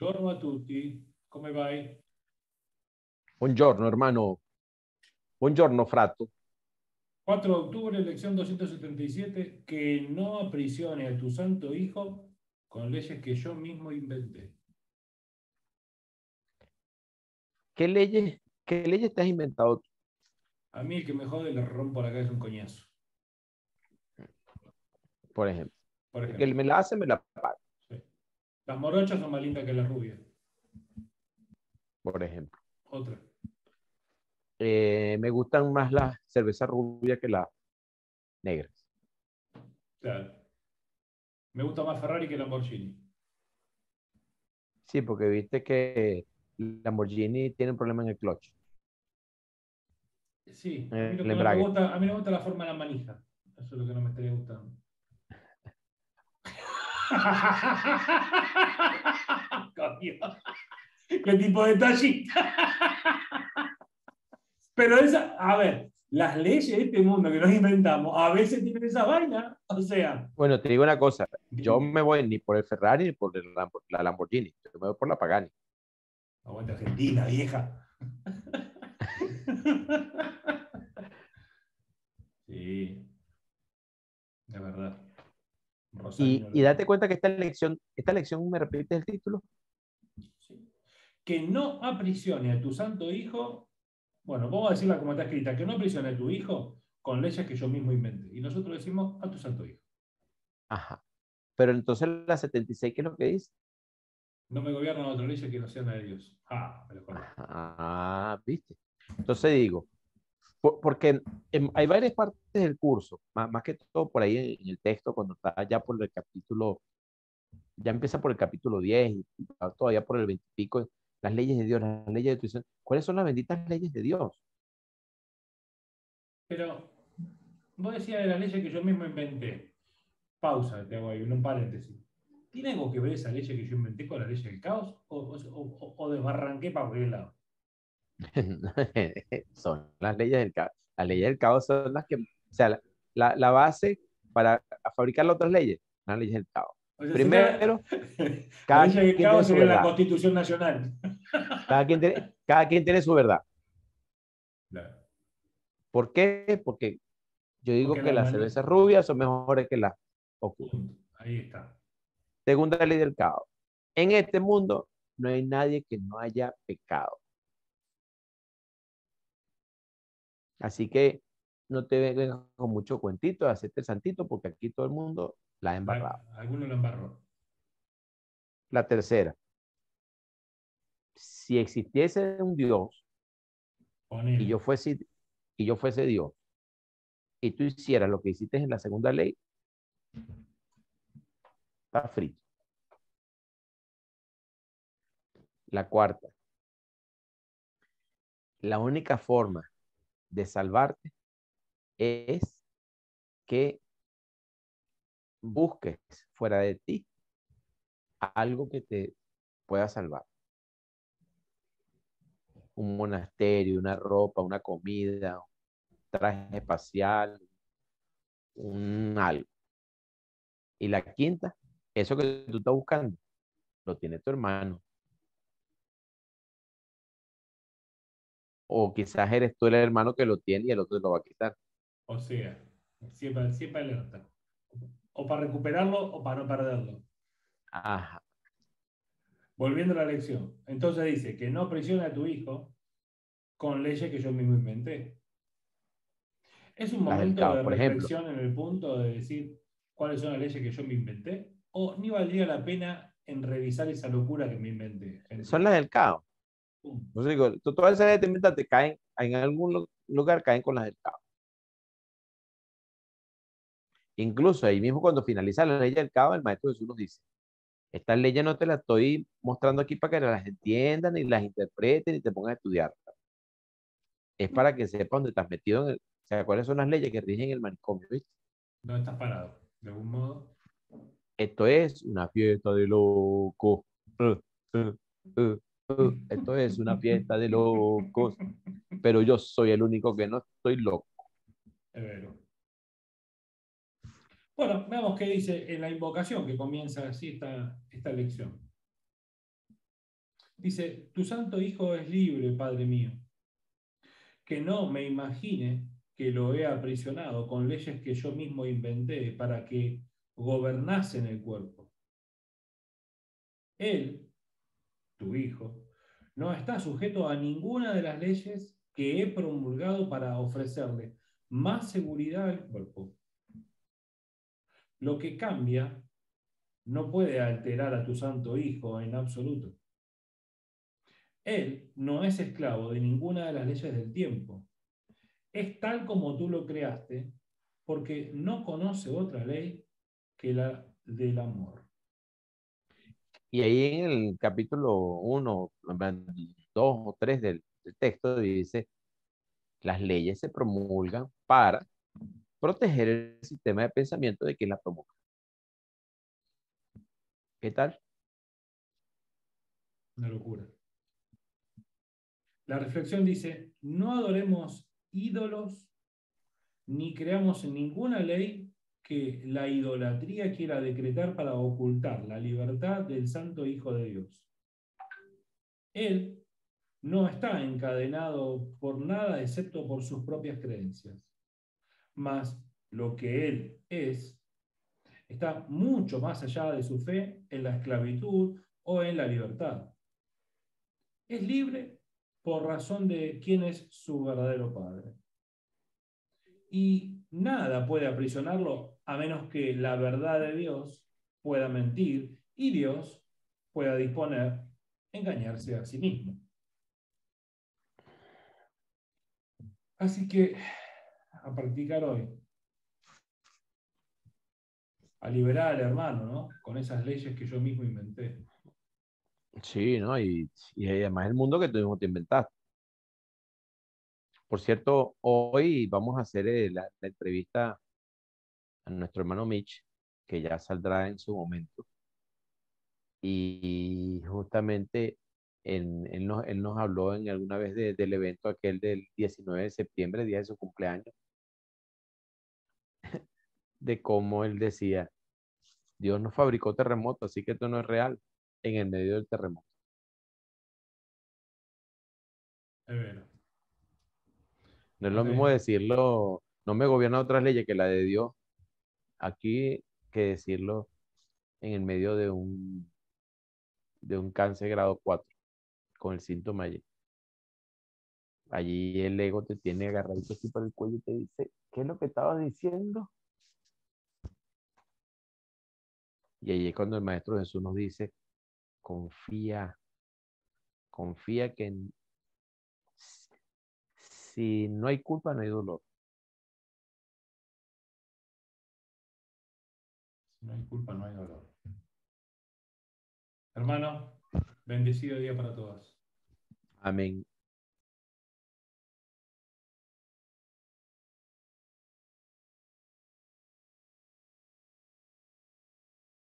Buongiorno a tutti, come vai? Buongiorno, hermano. Buongiorno, frato. 4 de octubre, lección 277, que no aprisione a tu santo hijo con leyes que yo mismo inventé. ¿Qué leyes, qué leyes te has inventado tú? A mí el que me jode le rompo la cabeza un coñazo. por ejemplo? Por El ejemplo, que me la hace, me la paga. Las morochas son más lindas que las rubias. por ejemplo. Otra. Eh, me gustan más las cervezas rubias que las negras. Claro. Me gusta más Ferrari que Lamborghini. Sí, porque viste que Lamborghini tiene un problema en el clutch. Sí, a mí, lo el que no me gusta, a mí no me gusta la forma de la manija. Eso es lo que no me estaría gustando. ¿Qué tipo de tallita? Pero esa, a ver, las leyes de este mundo que nos inventamos a veces tienen esa vaina. O sea, Bueno, te digo una cosa, yo me voy ni por el Ferrari ni por el Lambo- la Lamborghini, yo me voy por la Pagani. aguanta Argentina, vieja. Sí, de verdad. Y, y date cuenta que esta lección, esta lección me repite el título. Sí. Que no aprisione a tu santo hijo, bueno, vamos a decirla como está escrita, que no aprisione a tu hijo con leyes que yo mismo inventé. Y nosotros decimos a tu santo hijo. Ajá. Pero entonces la 76, ¿qué es lo que dice? No me gobiernan otras leyes que no sean la de Dios. Ah, me lo. Ah, viste. Entonces digo, porque hay varias partes del curso, más, que todo por ahí en, el texto, cuando está ya por el capítulo, ya empieza por el capítulo 10 y va todavía por el 20 y pico, las leyes de Dios, las leyes de tu ¿Cuáles son las benditas leyes de Dios? Pero vos decías de las leyes que yo mismo inventé. Pausa, te hago ahí un paréntesis. ¿Tiene algo que ver esa ley que yo inventé con la ley del caos? ¿O, o, o- o desbarranqué para cualquier lado? son las leyes del caos. Las leyes del caos son las que, o sea, la, la- la base para fabricar las otras leyes, las leyes del caos. O sea, Primero, la cada quien tiene su sería la verdad. Constitución Nacional. Cada quien tiene, cada quien tiene su verdad. Claro. ¿Por qué? Porque yo digo Porque que la las cervezas rubias son mejores que las oscuras. Ahí está. Segunda ley del caos. En este mundo no hay nadie que no haya pecado. Así que no te vengas con mucho cuentito hacerte el santito porque aquí todo el mundo la ha embarrado. Alguno lo embarró. La tercera. Si existiese un Dios y yo fuese, y yo fuese Dios y tú hicieras lo que hiciste en la segunda ley, está frito. La cuarta. La única forma de salvarte es que busques fuera de ti algo que te pueda salvar. Un monasterio, una ropa, una comida, un traje espacial, un algo. Y la quinta, eso que tú estás buscando, lo tiene tu hermano. O quizás eres tú el hermano que lo tiene y el otro lo va a quitar. O sea, siempre, siempre alerta. O para recuperarlo o para no perderlo. Ajá. Volviendo a la lección. Entonces dice que no presione a tu hijo con leyes que yo mismo inventé. Es un momento de ejemplo. reflexión en el punto de decir cuáles son las leyes que yo me inventé. O ni valdría la pena en revisar esa locura que me inventé. gente. Son las del caos. Entonces digo, todas esas leyes te caen, en algún lu- lugar caen con las del caos. Incluso ahí mismo cuando finaliza la ley del caos, el maestro Jesús nos dice, estas leyes no te las estoy mostrando aquí para que las entiendan, ni las interpreten, ni te pongas a estudiar. Es para que sepas dónde estás metido, en el- o sea, cuáles son las leyes que rigen el manicomio, ¿viste? ¿Dónde estás parado? De algún modo. Esto es una fiesta de locos. Uh, uh, uh, uh. Esto es una fiesta de locos. Pero yo soy el único que no estoy loco. Bueno, veamos qué dice en la invocación que comienza así esta, esta lección. Dice, tu santo Hijo es libre, Padre mío. Que no me imagine que lo he aprisionado con leyes que yo mismo inventé para que gobernase en el cuerpo. Él, tu Hijo, no está sujeto a ninguna de las leyes que he promulgado para ofrecerle más seguridad al cuerpo. Lo que cambia no puede alterar a tu santo Hijo en absoluto. Él no es esclavo de ninguna de las leyes del tiempo. Es tal como tú lo creaste, porque no conoce otra ley que la del amor. Y ahí en el capítulo 1, 2 o 3 del, del texto dice, las leyes se promulgan para proteger el sistema de pensamiento de quien la promulga. ¿Qué tal? Una locura. La reflexión dice, no adoremos ídolos ni creamos ninguna ley que la idolatría quiera decretar para ocultar la libertad del Santo Hijo de Dios. Él no está encadenado por nada excepto por sus propias creencias, mas lo que Él es está mucho más allá de su fe en la esclavitud o en la libertad. Es libre por razón de quién es su verdadero Padre. Y nada puede aprisionarlo a menos que la verdad de Dios pueda mentir y Dios pueda disponer engañarse a sí mismo. Así que a practicar hoy, a liberar al hermano, ¿no? Con esas leyes que yo mismo inventé. Sí, ¿no? Y, además el mundo que tú mismo te inventaste. Por cierto, hoy vamos a hacer la, entrevista a nuestro hermano Mitch, que ya saldrá en su momento. Y justamente él, nos, habló en alguna vez del evento aquel del 19 de septiembre, día de su cumpleaños, de cómo él decía, Dios no fabricó terremoto, así que esto no es real en el medio del terremoto. No es lo mismo decirlo, no me gobierna otras leyes que la de Dios aquí que decirlo en el medio de un, de un cáncer grado 4 con el síntoma allí. Allí el ego te tiene agarradito así por el cuello y te dice, ¿qué es lo que estabas diciendo? Y allí es cuando el Maestro Jesús nos dice, confía, confía que si no hay culpa, no hay dolor. No hay culpa, no hay dolor. Hermano, bendecido día para todos. Amén.